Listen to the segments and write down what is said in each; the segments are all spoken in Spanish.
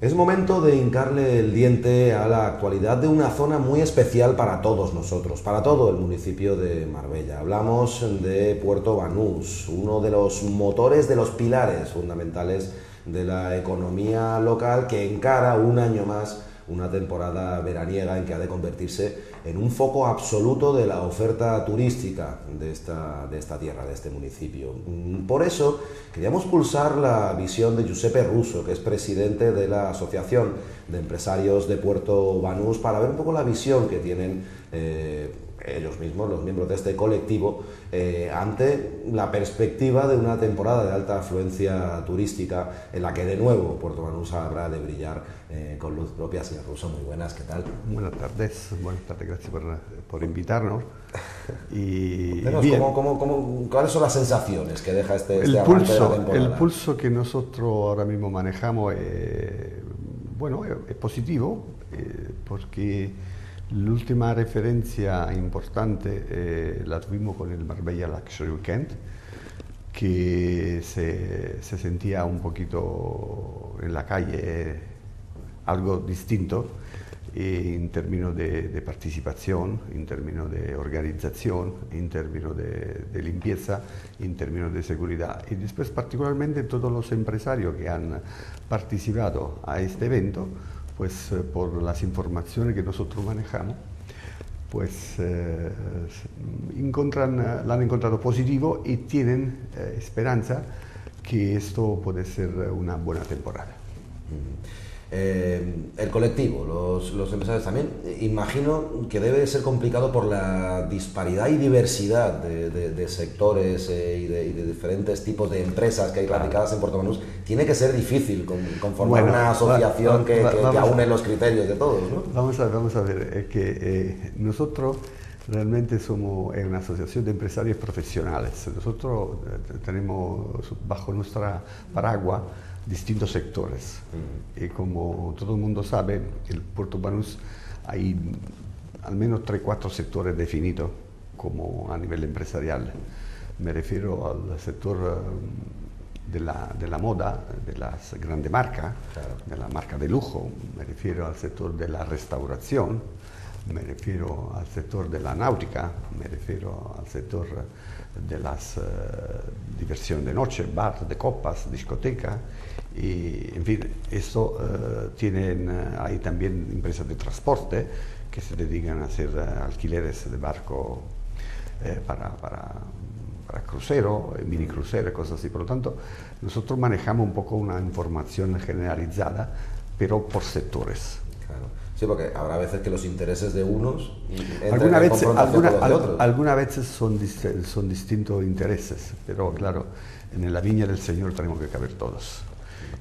Es momento de hincarle el diente a la actualidad de una zona muy especial para todos nosotros, para todo el municipio de Marbella. Hablamos de Puerto Banús, uno de los motores, de los pilares fundamentales de la economía local que encara un año más una temporada veraniega en que ha de convertirse en un foco absoluto de la oferta turística de esta, de esta tierra, de este municipio. Mm, por eso queríamos pulsar la visión de Giuseppe Russo, que es presidente de la Asociación de Empresarios de Puerto Banús, para ver un poco la visión que tienen eh, ellos mismos, los miembros de este colectivo, eh, ante la perspectiva de una temporada de alta afluencia turística en la que de nuevo Puerto Banús habrá de brillar eh, con luz propia. Señor Russo, muy buenas, ¿qué tal? Buenas tardes, buenas tardes, gracias por, por invitarnos. Y ¿cómo, cómo, cuáles son las sensaciones que deja este, este el pulso, de la temporada? El pulso que nosotros ahora mismo manejamos, bueno, es positivo, eh, porque la última referencia importante eh, la tuvimos con el Marbella Luxury Weekend, que se, se, sentía un poquito en la calle algo distinto eh, en términos de, de, participación, en términos de organización, en términos de, de, limpieza, en términos de seguridad. Y después particularmente todos los empresarios que han participado a este evento, pues eh, por las informaciones que nosotros manejamos, pues eh, eh, la han encontrado positivo y tienen esperanza que esto puede ser una buena temporada. Eh, el colectivo, los, los, empresarios también, imagino que debe ser complicado por la disparidad y diversidad de, de, de sectores eh, y, de, y, de, diferentes tipos de empresas que hay radicadas en Puerto Banús. Tiene que ser difícil conformar bueno, una asociación va, que, va, que, que aúne los criterios de todos. ¿no? Vamos, a, vamos a ver, es que eh, nosotros realmente somos una asociación de empresarios profesionales. Nosotros eh, tenemos bajo nuestra paraguas distintos sectores. Y como todo el mundo sabe, en Puerto Banús hay al menos 3-4 sectores definidos como a nivel empresarial. Me refiero al sector eh, de la, de la moda, de las grandes marcas, claro. de la marca de lujo, me refiero al sector de la restauración, me refiero al sector de la náutica, me refiero al sector de las uh, diversión de noche, bar, de copas, discoteca, y en fin, eso uh, tienen, hay también empresas de transporte que se dedican a hacer alquileres de barco para, para, para, crucero, mini crucero, cosas así. Por lo tanto, nosotros manejamos un poco una información generalizada, pero por sectores. Claro. Sí, porque habrá veces que los intereses de unos alguna vez, alguna, con los de otros. Algunas veces son, son distintos intereses, pero claro, en la viña del Señor tenemos que caber todos.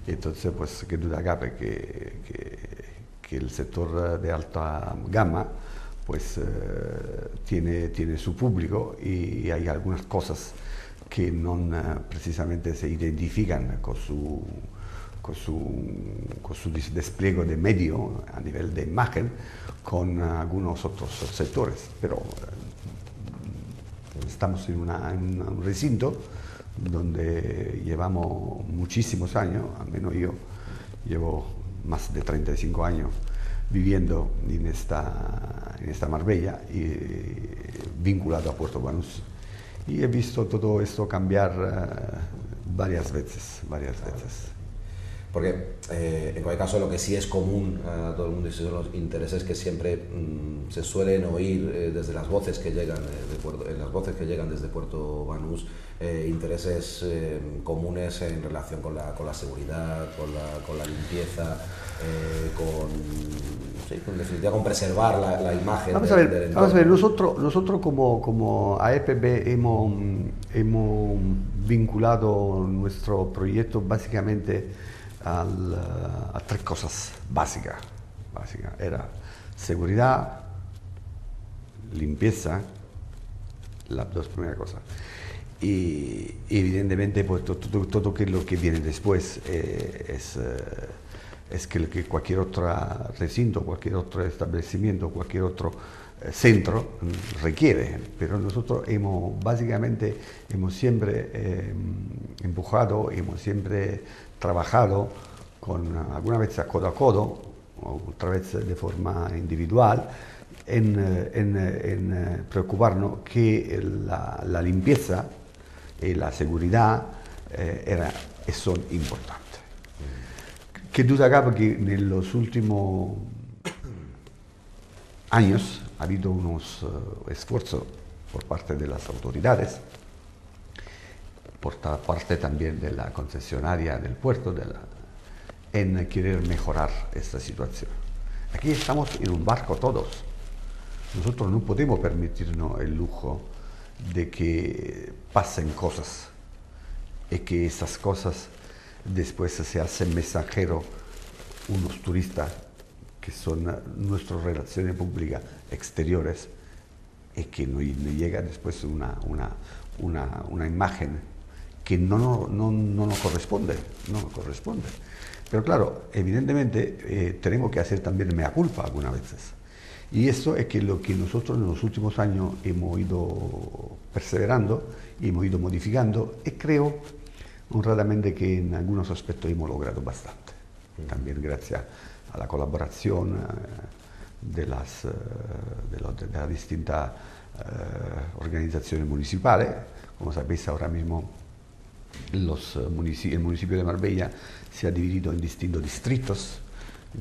Entonces, pues, qué duda cabe que, que, el sector de alta gama pues eh, tiene, tiene su público y hay algunas cosas que no uh, precisamente se identifican con su, con su, con su despliegue de medio a nivel de imagen con algunos otros sectores, pero eh, estamos en, en un recinto donde llevamos muchísimos años, al menos yo llevo más de 35 años viviendo en esta, en esta Marbella y vinculado a Puerto Banús. Y he visto todo esto cambiar uh, varias veces, varias veces. Porque eh, en cualquier caso lo que sí es común a todo el mundo y son los intereses que siempre mmm, se suelen oír eh, desde las voces que llegan eh, de Puerto, en las voces que llegan desde Puerto Banús, eh, intereses eh, comunes en relación con la, con la seguridad, con la, con la limpieza, con, sí, con, definitiva con preservar la, la imagen vamos del, a ver, del Vamos a ver, nosotros, nosotros como, como AEPB hemos, hemos vinculado nuestro proyecto básicamente al, a tres cosas básicas. Básica. Era seguridad, limpieza, las dos primeras cosas. Y evidentemente pues, todo, todo, todo lo que viene después eh, es, eh, es que, que, cualquier otro recinto, cualquier otro establecimiento, cualquier otro eh, centro requiere. Pero nosotros hemos básicamente hemos siempre eh, empujado, hemos siempre trabajado con, alguna vez a codo a codo, otra vez de forma individual, en, en, preocuparnos que la, limpieza y la seguridad era, son importantes. Qué duda cabe que en los últimos años ha habido unos esfuerzos por parte de las autoridades por parte también de la concesionaria del puerto de la, en querer mejorar esta situación. Aquí estamos en un barco todos. Nosotros no podemos permitirnos el lujo de que pasen cosas y que esas cosas después se hacen mensajeros unos turistas que son nuestras relaciones públicas exteriores y que no, llega después una, una, una, una imagen que no, no, no, no nos corresponde, no nos corresponde. Pero claro, evidentemente eh, tenemos que hacer también mea culpa algunas veces. Y eso es que lo que nosotros en los últimos años hemos ido perseverando y hemos ido modificando y creo honradamente que en algunos aspectos hemos logrado bastante. Mm. También gracias a la colaboración eh, de, las, eh, las distintas organizaciones municipales. Como sabéis, ahora mismo eh, el municipio de Marbella se ha dividido en distintos distritos.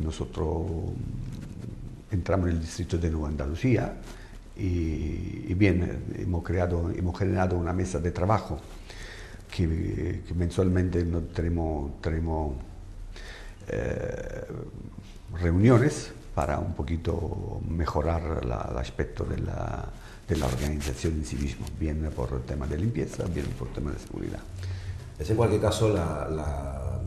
Nosotros mm, entramos en el distrito de Nueva Andalucía y, bien, hemos, creado, hemos generado una mesa de trabajo que, mensualmente tenemos, tenemos eh, reuniones para un poquito mejorar el aspecto de la, de la organización en sí mismo, bien por el tema de limpieza, bien por el tema de seguridad. Es en cualquier caso la,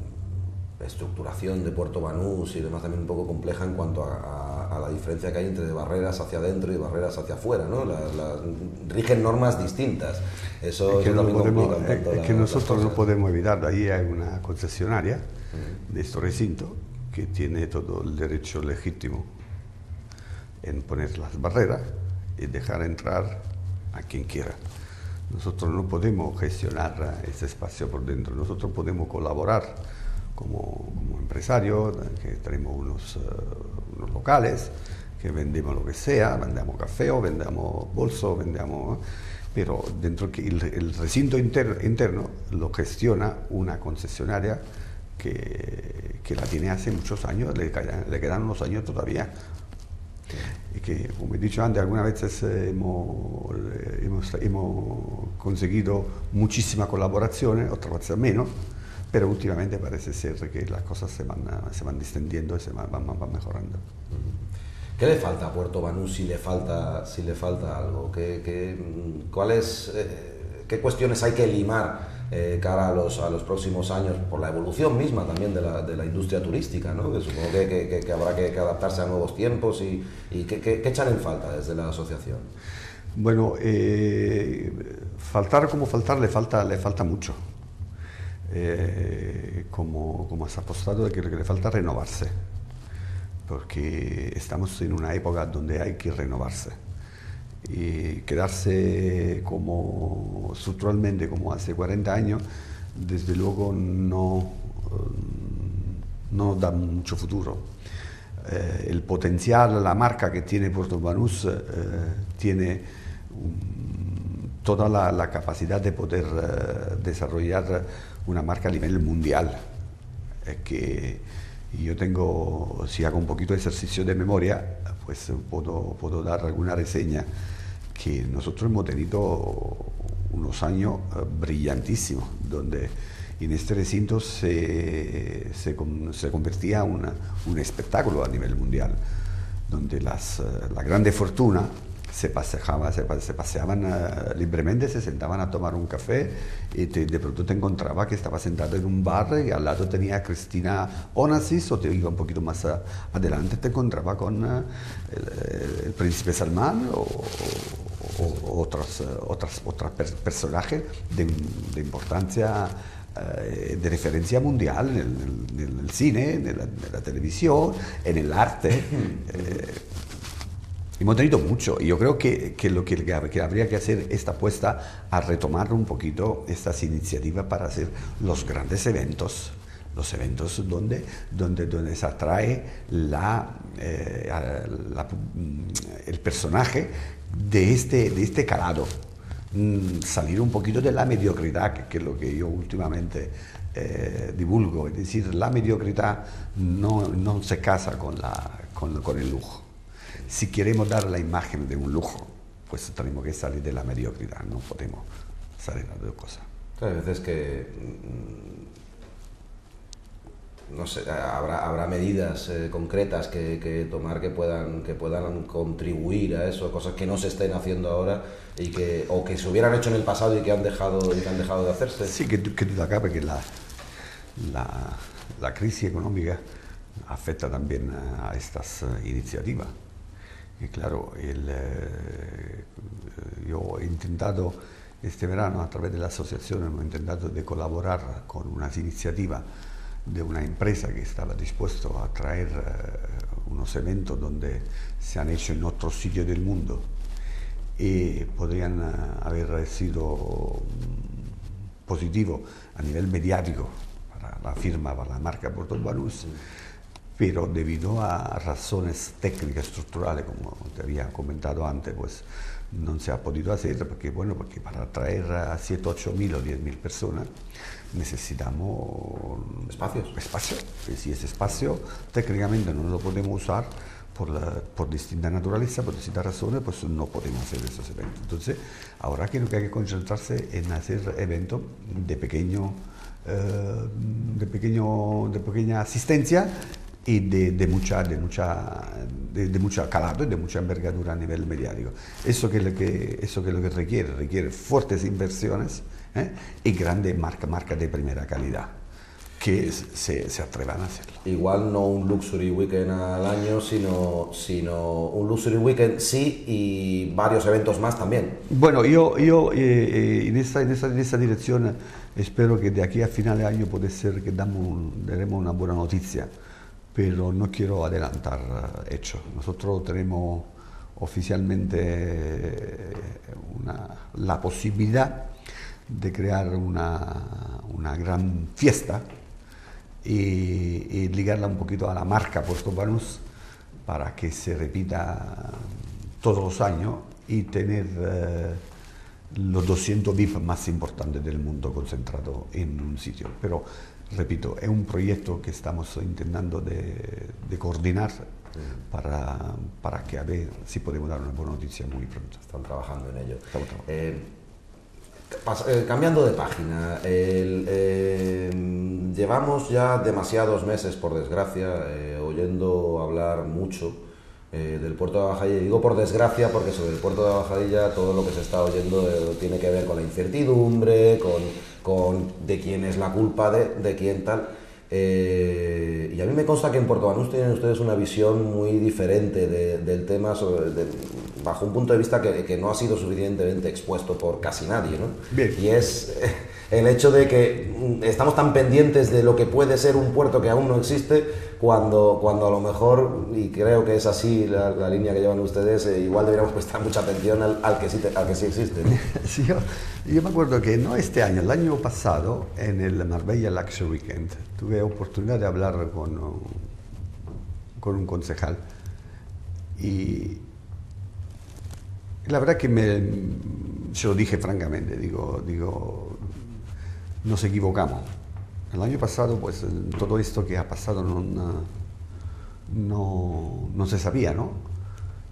estructuración de Puerto Banús y demás también un poco compleja en cuanto a, la diferencia que hay entre barreras hacia adentro y barreras hacia afuera, ¿no? rigen normas distintas. Eso es que, es que nosotros no podemos evitar, ahí hay una concesionaria de este recinto que tiene todo el derecho legítimo en poner las barreras y dejar entrar a quien quiera. Nosotros no podemos gestionar ese espacio por dentro, nosotros podemos colaborar como, como empresarios, que tenemos unos, eh, locales, que vendemos lo que sea, vendemos café o vendemos bolso, vendemos... Pero dentro que el, recinto interno, lo gestiona una concesionaria que, que, la tiene hace muchos años, le, le quedan unos años todavía. Y que, como he dicho antes, algunas veces hemos, hemos, conseguido muchísima colaboración, otras veces menos, pero últimamente parece ser que las cosas se van, se van distendiendo y se van, van, mejorando. ¿Qué le falta a Puerto Banús si le falta, si le falta algo? ¿Qué, qué, cuáles, eh, ¿Qué cuestiones hay que limar eh, cara a los, a los próximos años por la evolución misma también de la, de la industria turística, ¿no? que supongo que, que, habrá que, adaptarse a nuevos tiempos y, y ¿qué, echan en falta desde la asociación. Bueno, eh, faltar como faltar le falta, le falta mucho. Eh, como, como has apostado de que le falta renovarse, porque estamos en una época donde hay que renovarse y quedarse como estructuralmente como hace 40 años, desde luego no, no da mucho futuro. Eh, el potencial, la marca que tiene Puerto Banús eh, tiene toda la, capacidad de poder eh, desarrollar una marca a nivel mundial. que yo tengo, si hago un poquito de ejercicio de memoria, pues puedo, puedo dar alguna reseña que nosotros hemos tenido unos años eh, brillantísimos, donde en este recinto se, se, se convertía en un espectáculo a nivel mundial, donde las, eh, la grande fortuna se paseaban, se, paseaban uh, libremente, se sentaban a tomar un café y de pronto te encontraba que estaba sentado en un bar y al lado tenía a Cristina Onassis o te iba un poquito más adelante, te encontraba con uh, el, príncipe Salman o, o, otros, otras, otros personajes de, de importancia eh, de referencia mundial en el, en el cine, en la, televisión, en el arte. Eh, Hemos tenido mucho y yo creo que, que lo que, que, habría que hacer es apuesta a retomar un poquito estas iniciativas para hacer los grandes eventos, los eventos donde, donde, donde se atrae la, eh, mm, el personaje de este, de este calado. Mm, salir un poquito de la mediocridad, que, es lo que yo últimamente eh, divulgo, es decir, la mediocridad no, no se casa con, la, con, con el lujo. Si queremos dar la imagen de un lujo, pues tenemos que salir de la mediocridad, no podemos salir de dos cosas. Hay veces que mm, no sé, habrá, habrá medidas eh, concretas que, tomar que puedan, que puedan contribuir a eso, cosas que no se estén haciendo ahora y que, o que se hubieran hecho en el pasado y que han dejado, y que han dejado de hacerse. Sí, que, que duda cabe que la, la, la, crisis económica afecta también a estas eh, iniciativas. Y claro, el, eh, yo he intentado este verano a través de la asociación, hemos intentado de colaborar con unas iniciativas de una empresa que estaba dispuesto a traer uh, unos eventos donde se han hecho en otros sitios del mundo y podrían uh, haber sido mm, positivos a nivel mediático para la firma, para la marca Porto Banús pero debido a razones técnicas, estructurales, como te había comentado antes, pues no se ha podido hacer, porque, bueno, porque para atraer a 7, 8 mil o 10 mil personas necesitamos espacios. Espacio. Y si ese espacio técnicamente no lo podemos usar por, la, por distinta naturaleza, por distintas razones, pues no podemos hacer esos eventos. Entonces, ahora creo que hay que concentrarse en hacer eventos de pequeño, eh, de, pequeño, de pequeña asistencia y de, de, mucha, de, mucha, de, de, mucha calado y de mucha envergadura a nivel mediático. Eso que es lo que, eso que, es lo que requiere, requiere fuertes inversiones ¿eh? y grandes marcas marca de primera calidad que se, se, atrevan a hacerlo. Igual no un luxury weekend al año, sino, sino un luxury weekend sí y varios eventos más también. Bueno, yo, yo eh, eh, en, esa, en, esa, en esa dirección espero que de aquí a final de año puede ser que damos, daremos una buena noticia pero no quiero adelantar eh, hechos. Nosotros tenemos oficialmente eh, la posibilidad de crear una, una gran fiesta y, y, ligarla un poquito a la marca Puerto Banús para que se repita todos los años y tener eh, los 200 VIP más importantes del mundo concentrados en un sitio. Pero repito, es un proyecto que estamos intentando de, de coordinar para, para, que a ver si podemos dar una buena noticia muy pronto. Están trabajando en ello. Eh, eh, cambiando de página, el, eh, llevamos ya demasiados meses, por desgracia, eh, oyendo hablar mucho del puerto de Bajadilla. Digo por desgracia porque sobre el puerto de Bajadilla todo lo que se está oyendo tiene que ver con la incertidumbre, con con de quién es la culpa de, de quién tal. Eh, y a mí me consta que en Banús tienen ustedes una visión muy diferente del tema bajo un punto de vista que, que, no ha sido suficientemente expuesto por casi nadie. ¿no? Y es eh, el hecho de que mm, estamos tan pendientes de lo que puede ser un puerto que aún no existe cuando, cuando a lo mejor, y creo que es así la, la línea que llevan ustedes, eh, igual deberíamos prestar mucha atención al, al, que, sí al que sí existe. Sí, yo, yo, me acuerdo que no este año, el año pasado, en el Marbella Luxury Weekend, tuve oportunidad de hablar con, con un concejal y la verdad que me, se lo dije francamente, digo, digo, nos equivocamos el año pasado, pues todo esto que ha pasado no, no, no se sabía, ¿no?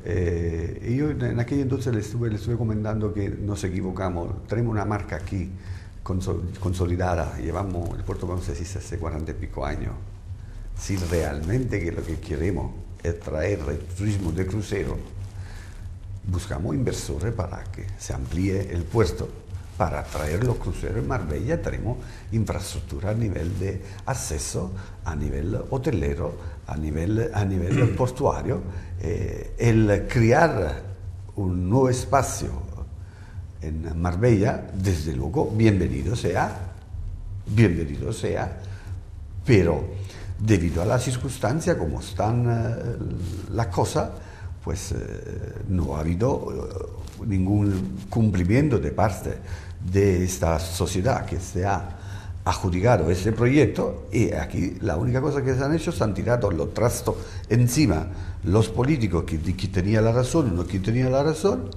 Eh, y yo en aquel entonces le estuve, le estuve comentando que nos equivocamos, tenemos una marca aquí consolidada, llevamos el Puerto Concesista hace 40 y pico años. Si realmente que lo que queremos es traer el turismo de crucero, buscamos inversores para que se amplíe el puerto para traer los cruceros en Marbella tenemos infraestructura a nivel de acceso, a nivel hotelero, a nivel, a nivel portuario. Eh, el crear un nuevo espacio en Marbella, desde luego, bienvenido sea, bienvenido sea, pero debido a las circunstancias, como están uh, las cosas, pues uh, no ha habido uh, ningún cumplimiento de parte de esta sociedad que se ha adjudicado ese proyecto y aquí la única cosa que se han hecho es han tirado los trastos encima los políticos que, que tenían la razón y no que tenían la razón,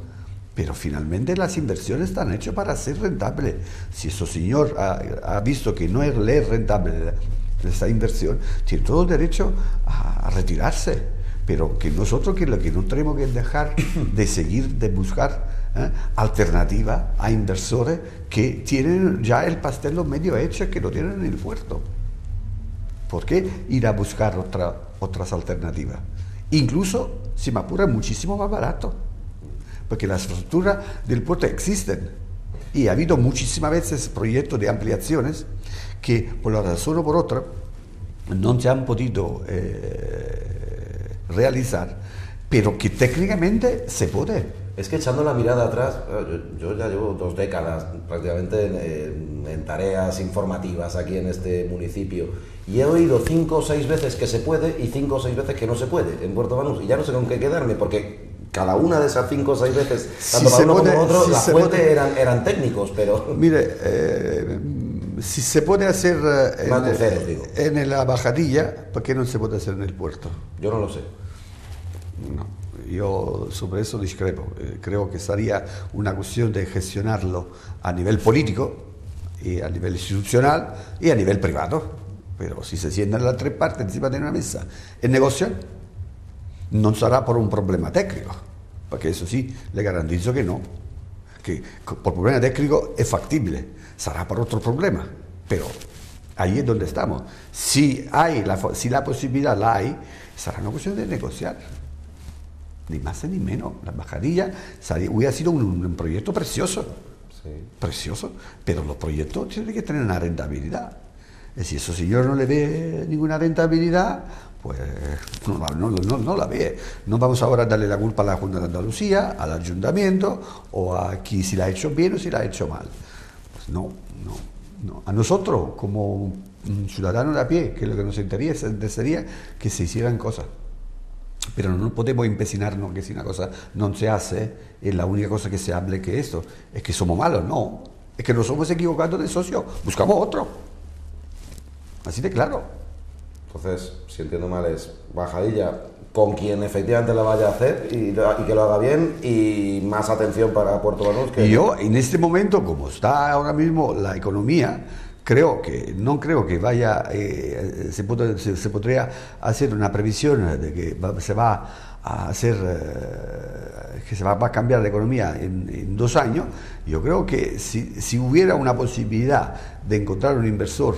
pero finalmente las inversiones están hechas para ser rentables. Si ese señor ha, visto que no es rentable esa inversión, tiene todo derecho a, retirarse, pero que nosotros que lo que no tenemos que dejar de seguir, de buscar ¿eh? alternativa a inversores que tienen ya el pastel medio hecho, que lo tienen en el puerto. ¿Por qué ir a buscar otra, otras alternativas? Incluso, si me apura, muchísimo más barato. Porque las estructuras del puerto existen. Y ha habido muchísimas veces proyectos de ampliaciones que, por una razón o por otra, no se han podido eh, realizar, pero que técnicamente se puede. Es que echando la mirada atrás, eh, yo, ya llevo dos décadas prácticamente en, tareas informativas aquí en este municipio y he oído cinco o seis veces que se puede y cinco o seis veces que no se puede en Puerto Banús y ya no sé con qué quedarme porque cada una de esas cinco o seis veces, tanto para uno como otro, las fuentes eran, eran, técnicos, pero... Mire, eh, si se puede hacer eh, en, en la bajadilla, ¿por qué no se puede hacer en el puerto? Yo no lo sé. No yo sobre eso discrepo. Eh, creo que sería una cuestión de gestionarlo a nivel político, y a nivel institucional y a nivel privado. Pero si se sientan las tres partes encima de una mesa en negocian, no será por un problema técnico, porque eso sí, le garantizo que no, que por problema técnico es factible, será por otro problema, pero ahí es donde estamos. Si, hay la, si la posibilidad la hay, será una cuestión de negociar ni más ni menos. La bajadilla hubiera sido un, proyecto precioso, precioso, pero los proyectos tienen que tener una rentabilidad. Si eso señor no le ve ninguna rentabilidad, pues no, la ve. No vamos ahora a darle la culpa a la Junta de Andalucía, al Ayuntamiento, o a aquí si la ha hecho bien o si la ha hecho mal. Pues no, no, no. A nosotros, como ciudadanos de a pie, que lo que nos interesa sería que se hicieran cosas pero no podemos empecinarnos que si una cosa no se hace, es la única cosa que se hable que esto, es que somos malos, no, es que nos somos equivocados de socio, buscamos otro. Así de claro. Entonces, si entiendo mal, es bajadilla con quien efectivamente la vaya a hacer y, que lo haga bien y más atención para Puerto Banús. Que... Yo, en este momento, como está ahora mismo la economía, creo que no creo que vaya eh, se, se, podría hacer una previsión de que se va a hacer eh, que se va, a cambiar la economía en, dos años yo creo que si, si, hubiera una posibilidad de encontrar un inversor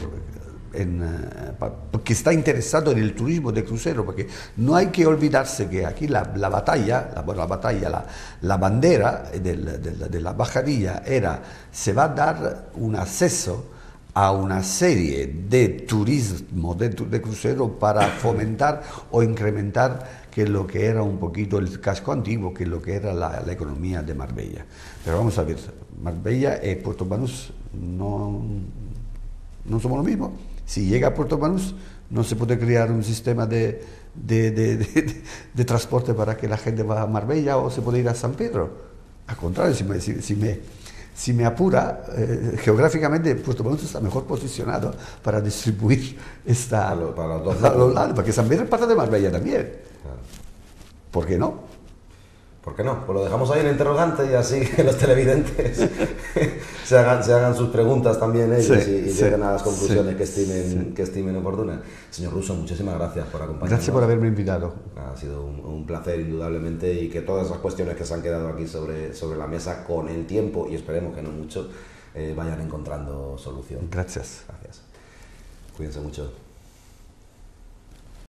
en, eh, que está interesado en el turismo de crucero, porque no hay que olvidarse que aquí la, la batalla, la, la batalla, la, la bandera de, de la bajadilla era, se va a dar un acceso a una serie de turismo de, crucero para fomentar o incrementar que lo que era un poquito el casco antiguo, que lo que era la, economía de Marbella. Pero vamos a ver, Marbella y Puerto Banús no, no somos lo mismo. Si llega a Puerto Banús, no se puede crear un sistema de, de, transporte para que la gente vaya a Marbella o se puede ir a San Pedro. Al contrario, si me, si me si me apura, eh, geográficamente Puerto Banús está mejor posicionado para distribuir esta... Para, los dos lados. porque San Pedro es parte de Marbella también. ¿Por qué no? ¿Por qué no? Pues lo dejamos ahí en interrogante y así que los televidentes se, hagan, se hagan sus preguntas también ellos y, lleguen a las conclusiones que, estimen, que estimen oportunas. Señor Russo, muchísimas gracias por acompañarnos. Gracias por haberme invitado. Ha sido un, placer, indudablemente, y que todas las cuestiones que se han quedado aquí sobre, sobre la mesa con el tiempo, y esperemos que no mucho, eh, vayan encontrando solución. Gracias. Gracias. Cuídense mucho.